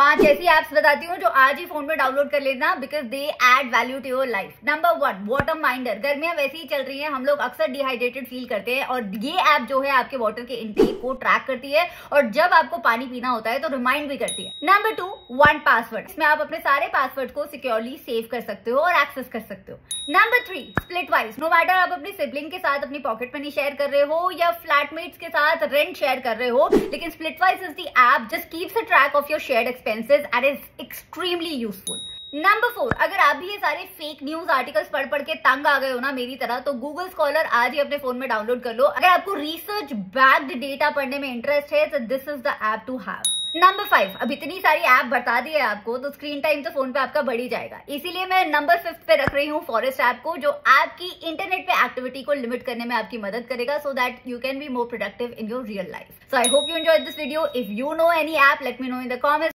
पाँच ऐसी एप्स बताती हूँ जो आज ही फ़ोन में डाउनलोड कर लेना because they add value to your life number one water minder गर्मियाँ वैसे ही चल रही हैं, हम लोग अक्सर डिहाइड्रेटेड फील करते हैं और ये ऐप जो है आपके वाटर के इंटेक को ट्रैक करती है और जब आपको पानी पीना होता है तो रिमाइंड भी करती है। नंबर टू वन पासवर्ड इसमें आप अपने सारे पासवर्ड को सिक्योरली सेव कर सकते हो और एक्सेस कर सकते हो। Number three Splitwise no matter आप अपनी सिबलिंग के साथ अपनी पॉकेट मनी शेयर कर रहे हो या फ्लैटमेट्स के साथ रेंट शेयर कर रहे हो, लेकिन Splitwise is the app just keeps a track of your share expenses and is extremely useful number four अगर आप भी ये सारे फेक न्यूज़ आर्टिकल्स पढ़ पढ़ के तंग आ गए हो ना मेरी तरह तो गूगल स्कॉलर आज ही अपने फ़ोन में डाउनलोड कर लो। अगर आपको रिसर्च बैक्ड डेटा पढ़ने में इंटरेस्ट है तो this is the app to have number five अब इतनी सारी ऐप बता दी है आपको तो स्क्रीन टाइम तो फ़ोन पे आपका बढ़ ही जाएगा। इसीलिए मैं नंबर फिफ्थ पे रख रही हूँ फॉरेस्ट ऐप को, जो आपकी इंटरनेट पे एक्टिविटी को लिमिट करने में आपकी मदद करेगा so that you can be more productive in your real life so I hope you enjoy this video if you know any app let me know in the comment